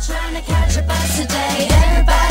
trying to catch a bus today. Everybody